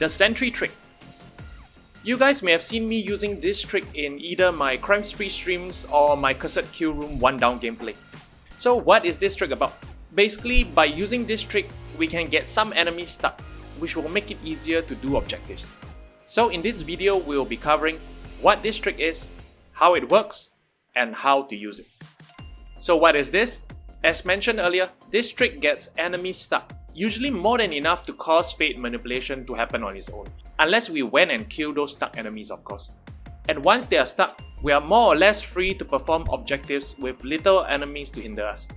the sentry trick. You guys may have seen me using this trick in either my crime spree streams or my cursed kill room one down gameplay. So what is this trick about? Basically, by using this trick, we can get some enemies stuck, which will make it easier to do objectives. So in this video, we will be covering what this trick is, how it works, and how to use it. So what is this? As mentioned earlier, this trick gets enemies stuck, usually more than enough to cause fade manipulation to happen on its own, unless we went and kill those stuck enemies of course. And once they are stuck, we are more or less free to perform objectives with little enemies to hinder us.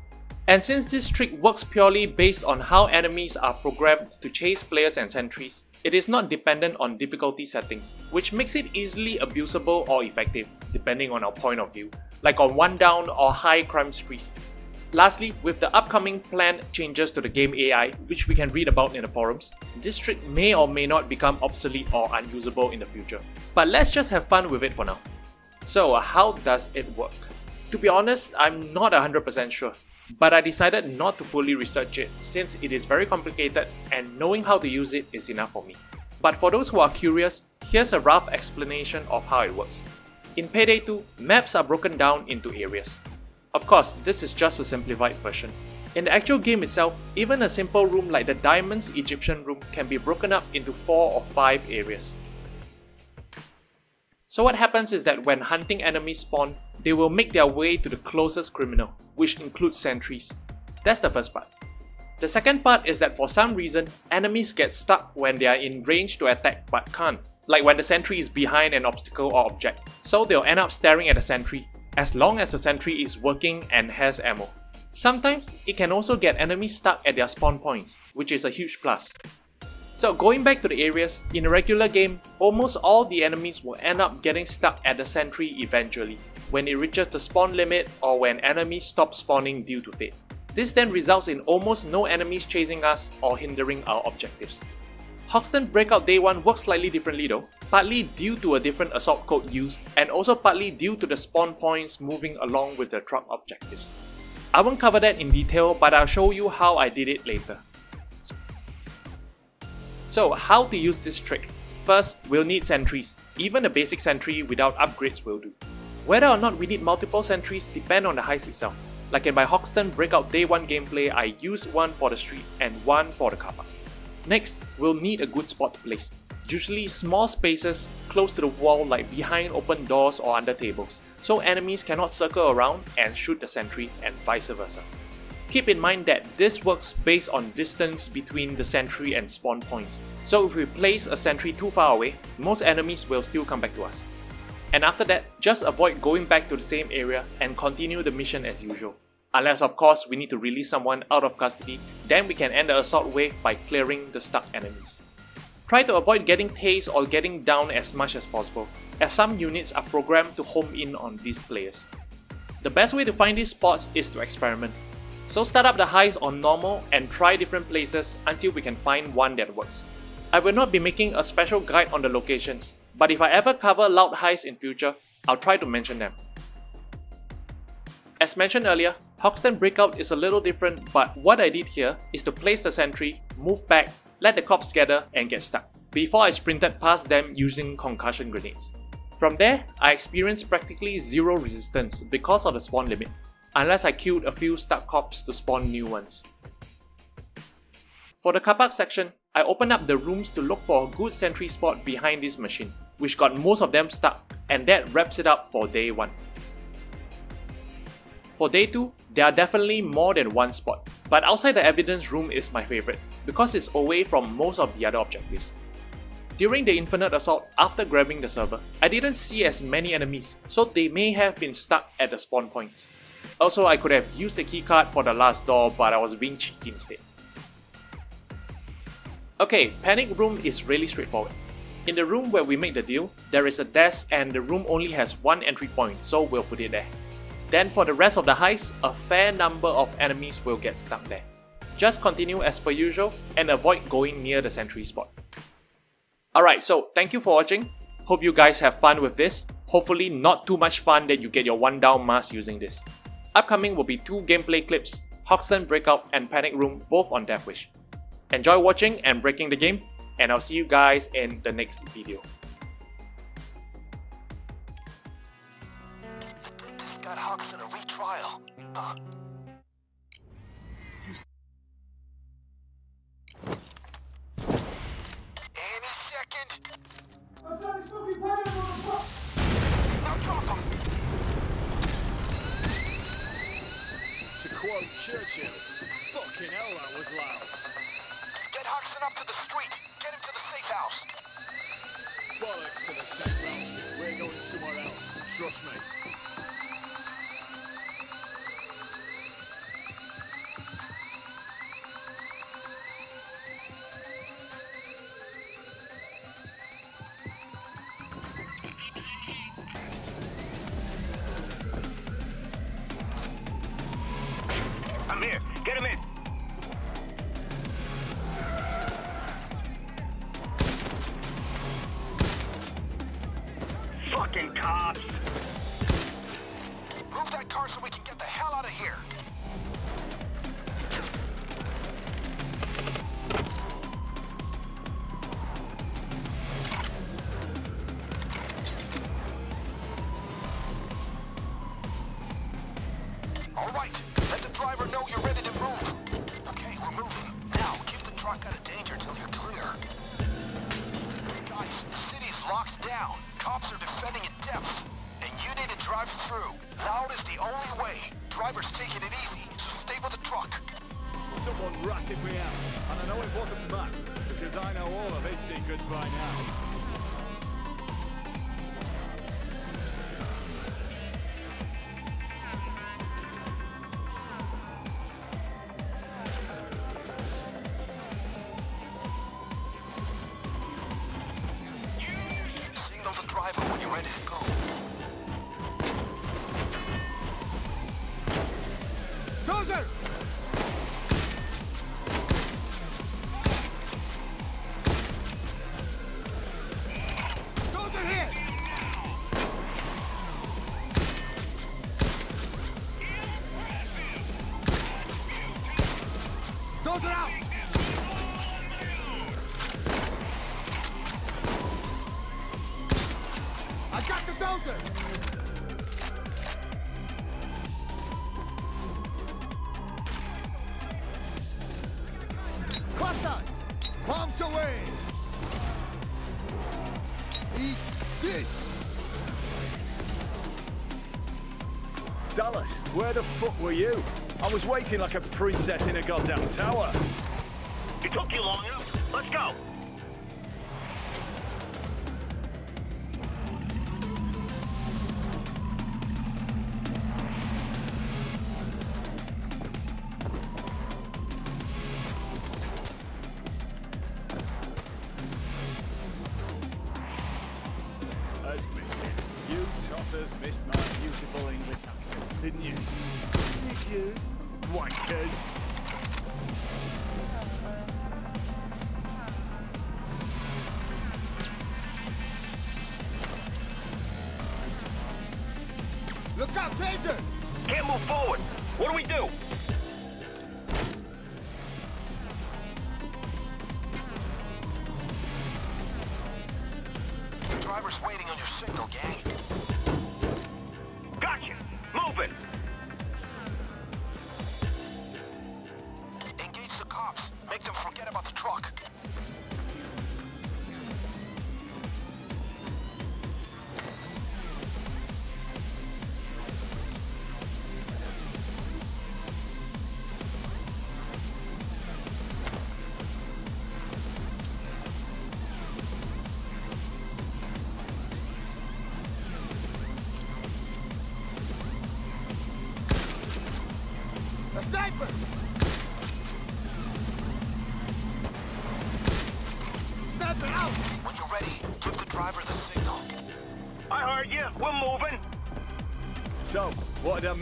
And since this trick works purely based on how enemies are programmed to chase players and sentries, it is not dependent on difficulty settings, which makes it easily abusable or effective, depending on our point of view, like on one down or high crime sprees. Lastly, with the upcoming planned changes to the game AI, which we can read about in the forums, this trick may or may not become obsolete or unusable in the future. But let's just have fun with it for now. So how does it work? To be honest, I'm not 100% sure, but I decided not to fully research it since it is very complicated and knowing how to use it is enough for me. But for those who are curious, here's a rough explanation of how it works. In Payday 2, maps are broken down into areas. Of course, this is just a simplified version. In the actual game itself, even a simple room like the Diamonds Egyptian room can be broken up into 4 or 5 areas. So what happens is that when hunting enemies spawn, they will make their way to the closest criminal, which includes sentries. That's the first part. The second part is that for some reason, enemies get stuck when they are in range to attack but can't, like when the sentry is behind an obstacle or object. So they'll end up staring at the sentry, as long as the sentry is working and has ammo. Sometimes it can also get enemies stuck at their spawn points, which is a huge plus. So going back to the areas, in a regular game, almost all the enemies will end up getting stuck at the sentry eventually, when it reaches the spawn limit or when enemies stop spawning due to fade. This then results in almost no enemies chasing us or hindering our objectives. Hoxton Breakout Day 1 works slightly differently though, partly due to a different assault code used and also partly due to the spawn points moving along with the truck objectives. I won't cover that in detail but I'll show you how I did it later. So how to use this trick? First, we'll need sentries. Even a basic sentry without upgrades will do. Whether or not we need multiple sentries depend on the heist itself. Like in my Hoxton Breakout Day 1 gameplay, I used one for the street and one for the car park. Next, we'll need a good spot to place. Usually small spaces close to the wall like behind open doors or under tables, so enemies cannot circle around and shoot the sentry and vice versa. Keep in mind that this works based on distance between the sentry and spawn points, so if we place a sentry too far away, most enemies will still come back to us. And after that, just avoid going back to the same area and continue the mission as usual. Unless of course we need to release someone out of custody, then we can end the assault wave by clearing the stuck enemies. Try to avoid getting tased or getting down as much as possible, as some units are programmed to home in on these players. The best way to find these spots is to experiment. So start up the heist on normal and try different places until we can find one that works. I will not be making a special guide on the locations, but if I ever cover loud heists in future, I'll try to mention them. As mentioned earlier, Hoxton Breakout is a little different, but what I did here is to place the sentry, move back, let the cops gather and get stuck, before I sprinted past them using concussion grenades. From there, I experienced practically zero resistance because of the spawn limit, unless I killed a few stuck cops to spawn new ones. For the car park section, I opened up the rooms to look for a good sentry spot behind this machine, which got most of them stuck, and that wraps it up for day 1. For day 2, there are definitely more than one spot, but outside the evidence room is my favorite, because it's away from most of the other objectives. During the Infinite Assault after grabbing the server, I didn't see as many enemies, so they may have been stuck at the spawn points. Also, I could have used the keycard for the last door, but I was being cheeky instead. Okay, Panic Room is really straightforward. In the room where we make the deal, there is a desk and the room only has one entry point, so we'll put it there. Then for the rest of the heist, a fair number of enemies will get stuck there. Just continue as per usual and avoid going near the sentry spot. Alright, so thank you for watching. Hope you guys have fun with this. Hopefully not too much fun that you get your one down mask using this. Upcoming will be two gameplay clips, Hoxton Breakout and Panic Room both on Deathwish. Enjoy watching and breaking the game. and I'll see you guys in the next video. A retrial. Uh. Any second. Now drop him. To quote Churchill, fucking hell that was loud. Get Hoxton up to the street. Get him to the safe house. Bollocks to the safe house. We're going somewhere else. Trust me. Till you're clear. Guys, the city's locked down. Cops are defending in depth. And you need to drive through. Loud is the only way. Driver's taking it easy, so stay with the truck. Someone ratted me out, and I know it wasn't Matt, because I know all of his secrets by now. Where the fuck were you? I was waiting like a princess in a goddamn tower. It took you long you?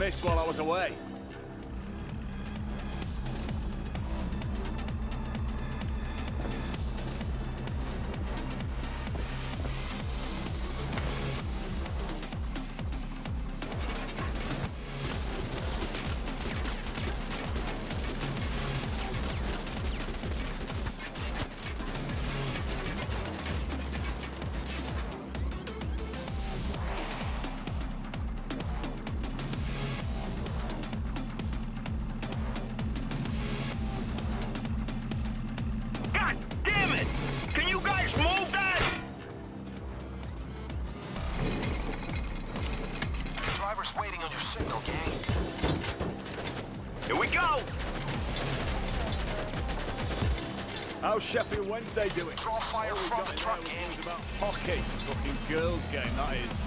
What did I miss while I was away? Here we go! How's Sheffield Wednesday doing? Draw fire from the truck, Andy. Hockey. Fucking girls game, that is.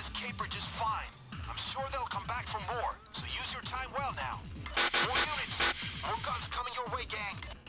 this caper just fine. I'm sure they'll come back for more, so use your time well now. More units! More guns coming your way, gang!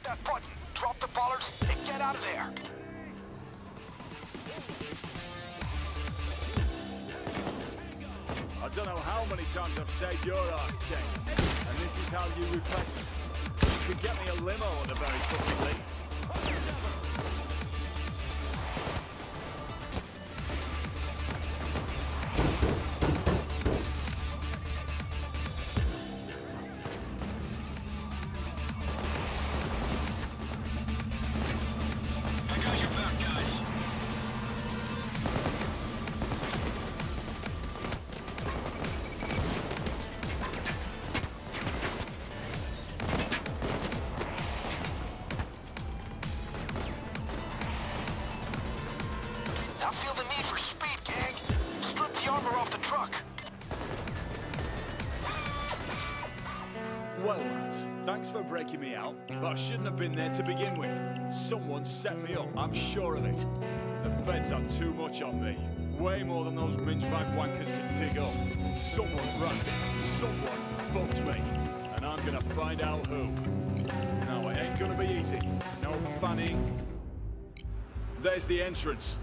hit that button, drop the bollards, and get out of there. I don't know how many times I've saved your ass, Jake. And this is how you repay me. You could get me a limo on the very fucking lease. been there to begin with. Someone set me up, I'm sure of it. The feds are too much on me. Way more than those mingebag wankers can dig up. Someone ratted, someone fucked me. And I'm gonna find out who. Now it ain't gonna be easy. No fanning. There's the entrance.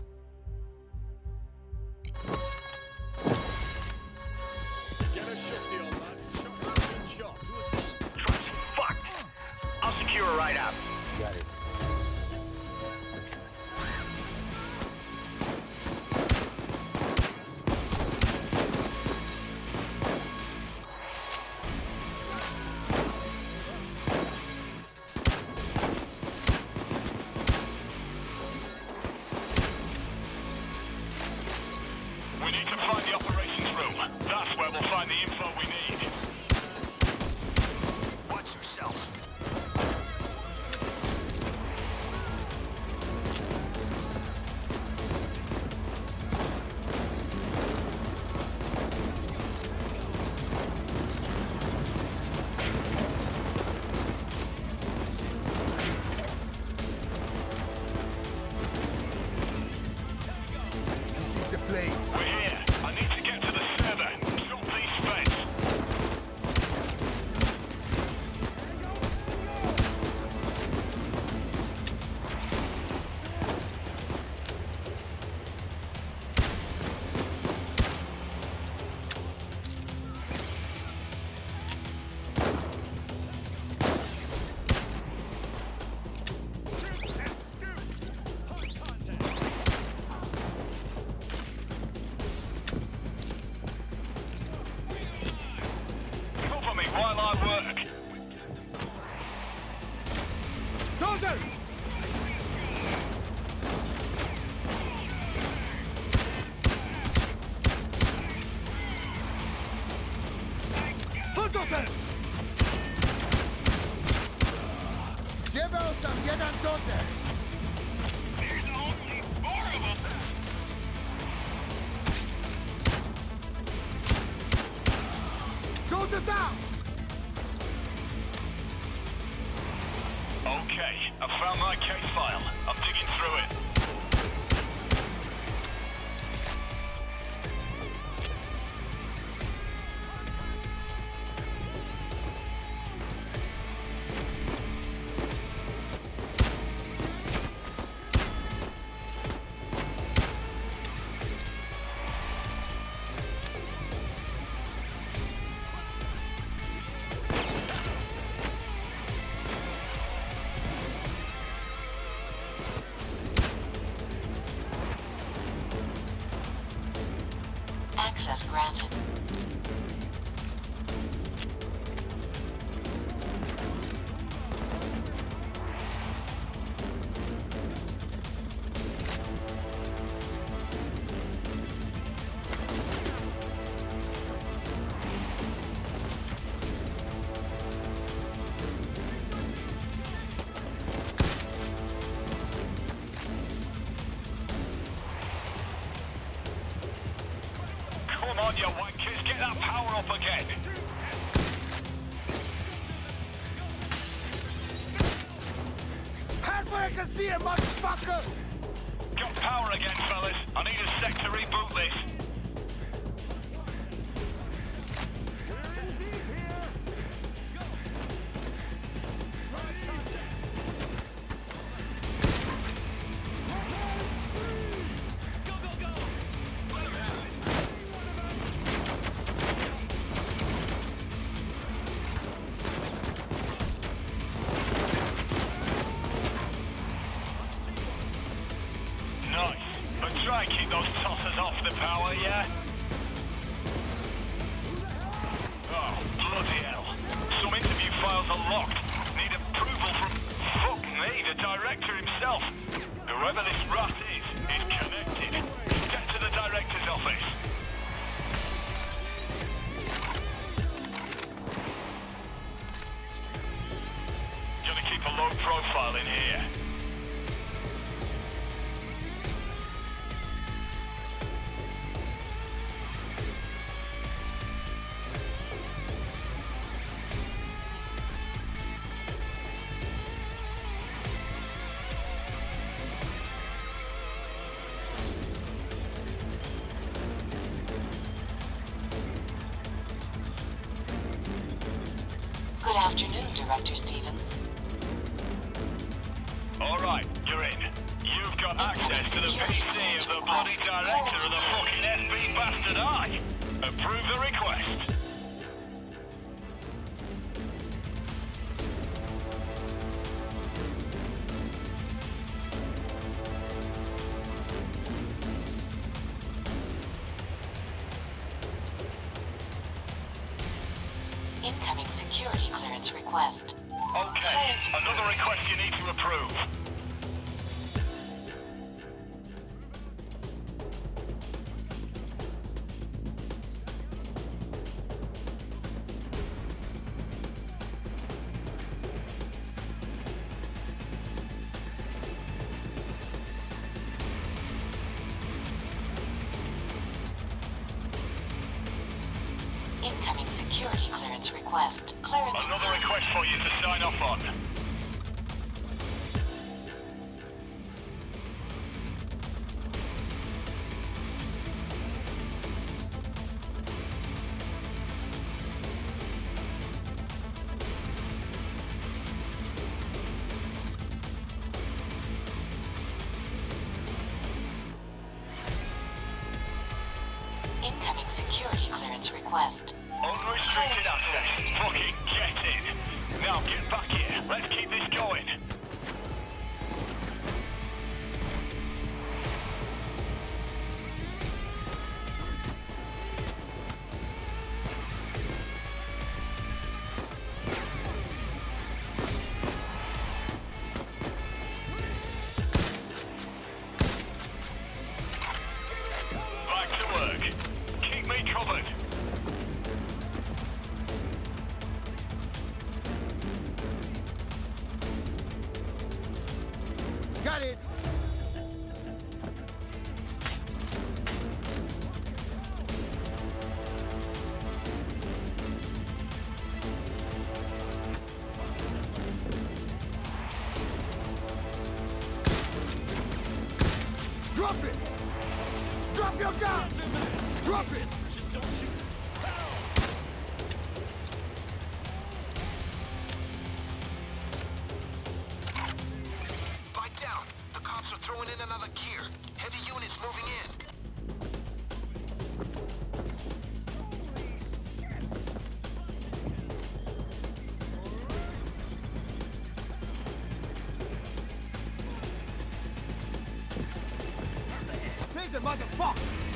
Taser, motherfucker!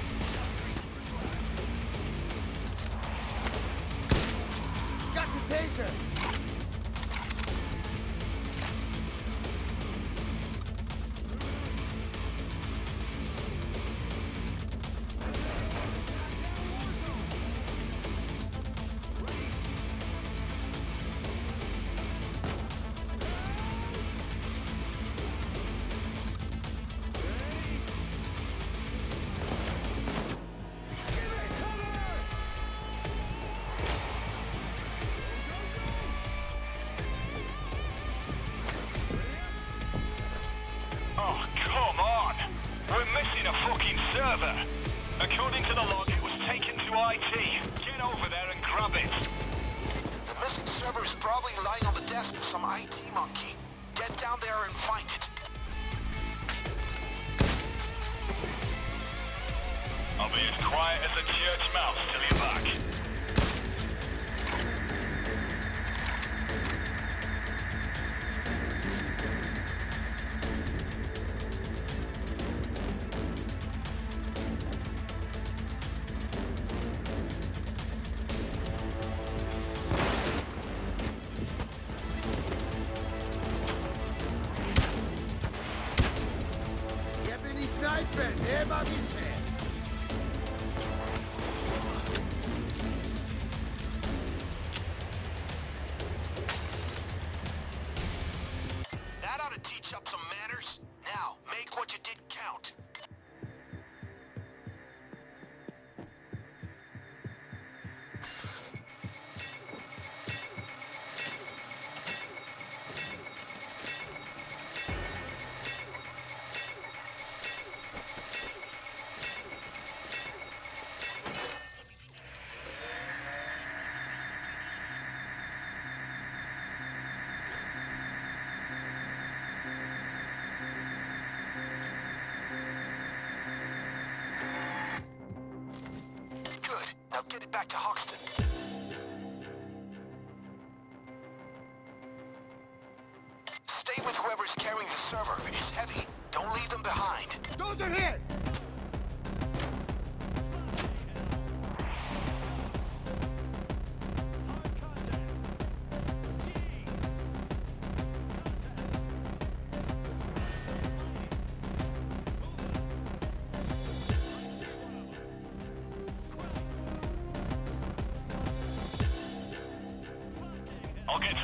Back to Hoxton.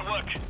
Work.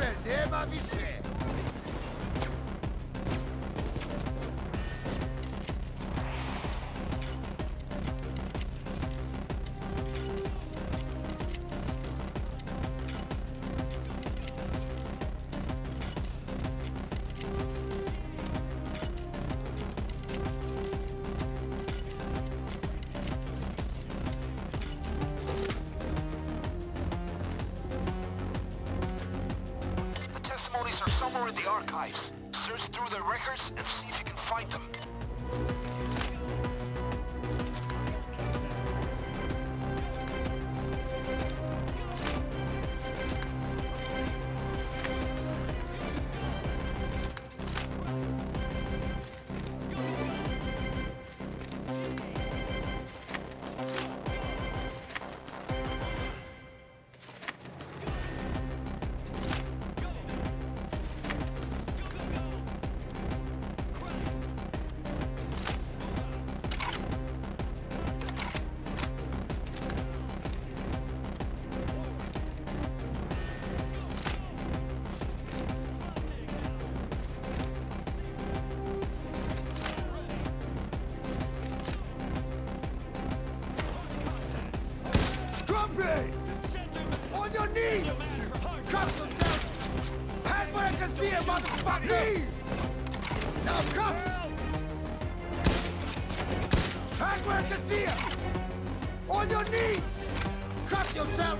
Jebeni sniper, Cuff yourself!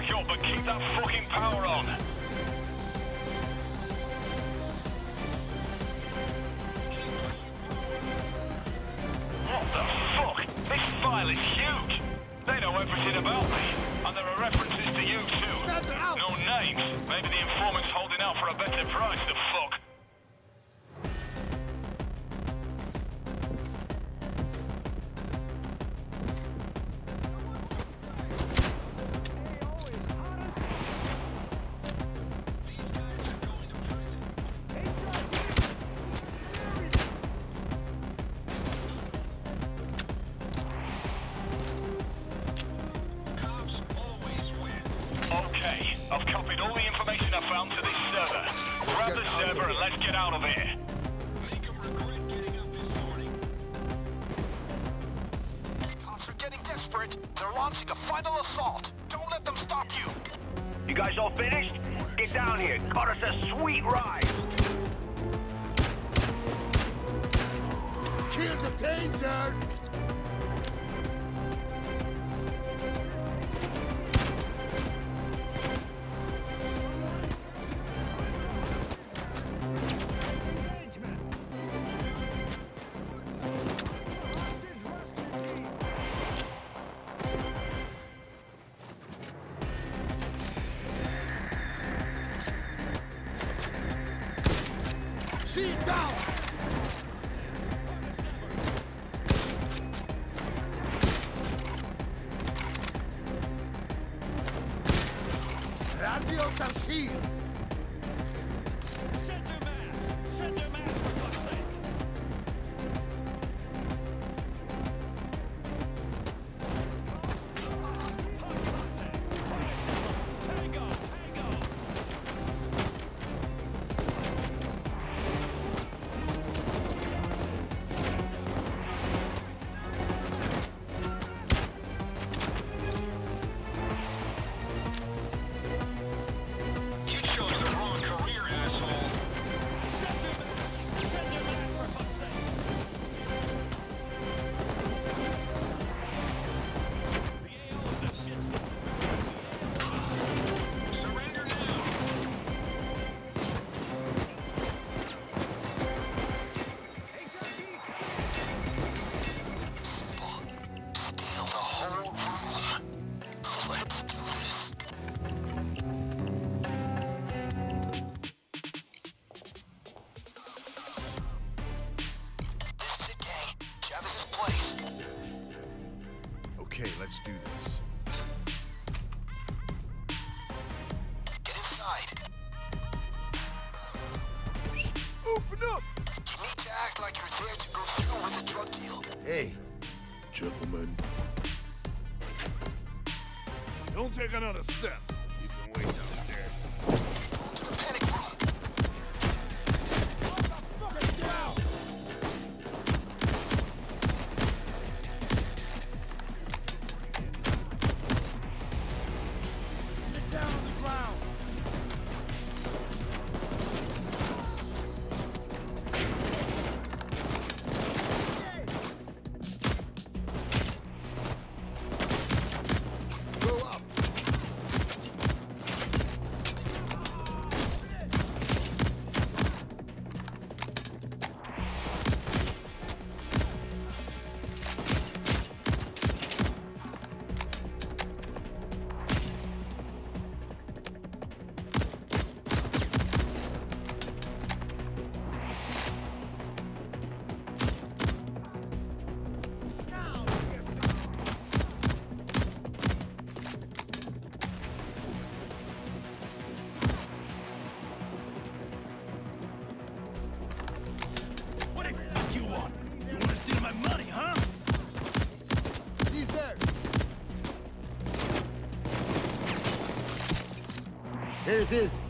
back up, but keep that fucking power on. final assault. Don't let them stop you. You guys all finished? Get down here. Got us a sweet ride. Kill the taser! Do this. Get inside. Open up! You need to act like you're there to go through with the drug deal. Hey, gentlemen. Don't take another step. Here it is.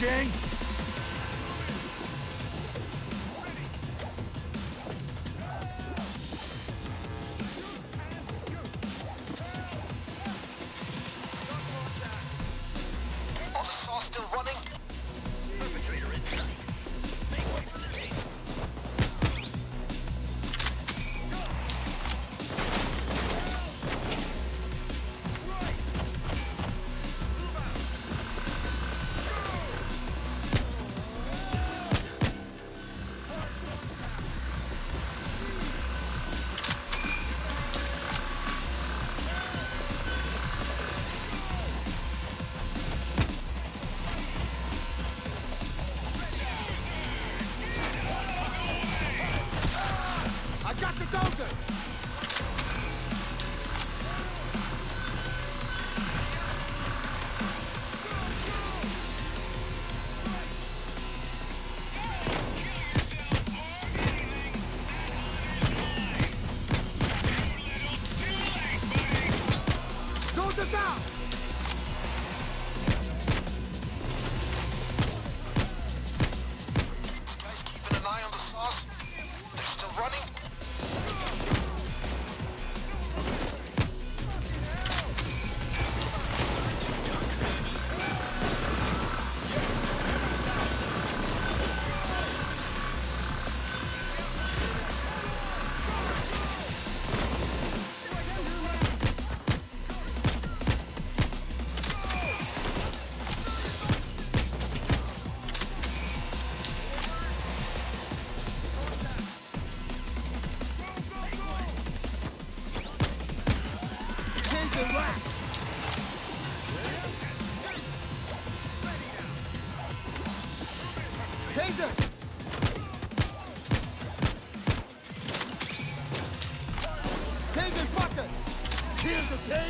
gang!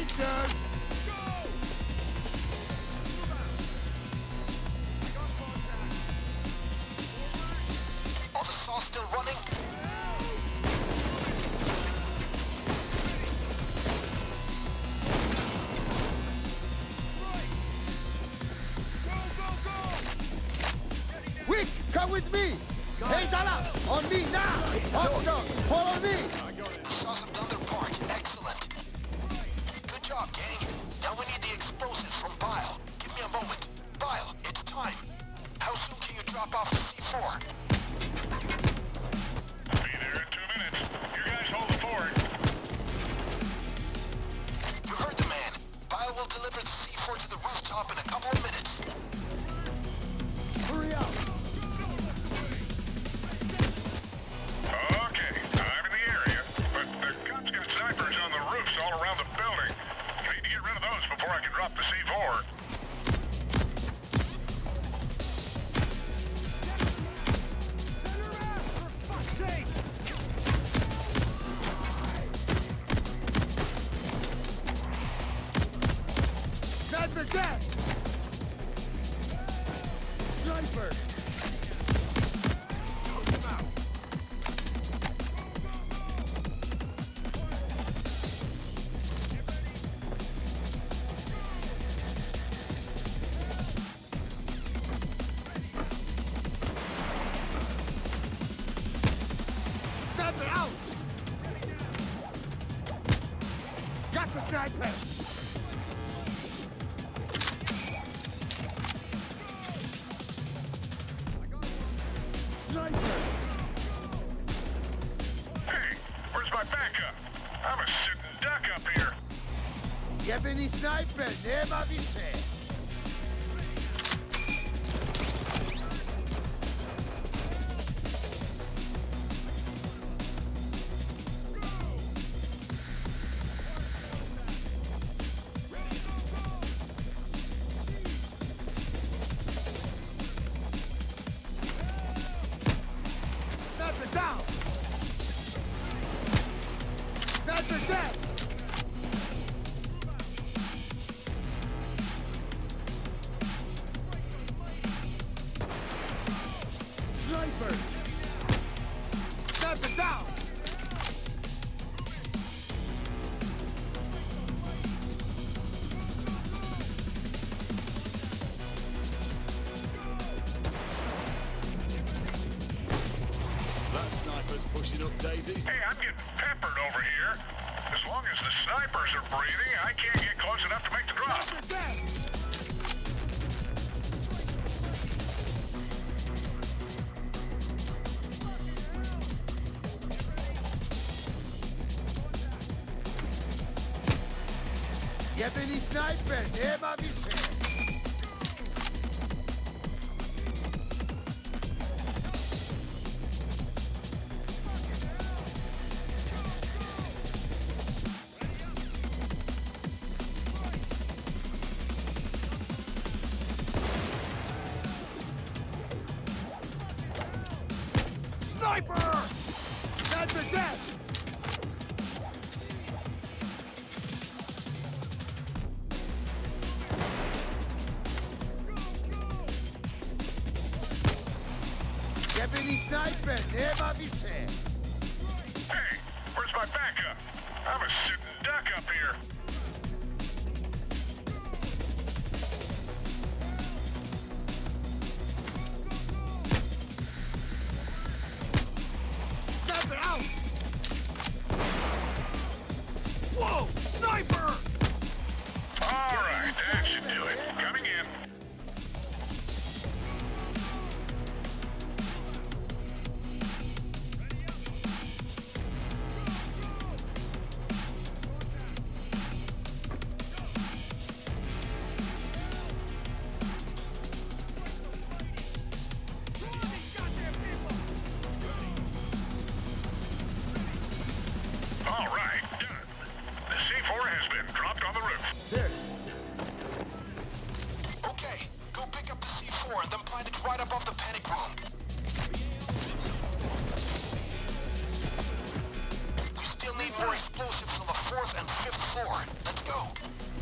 sir. sniper! die snipen, immer wie. Explosives on the fourth and fifth floor. Let's go.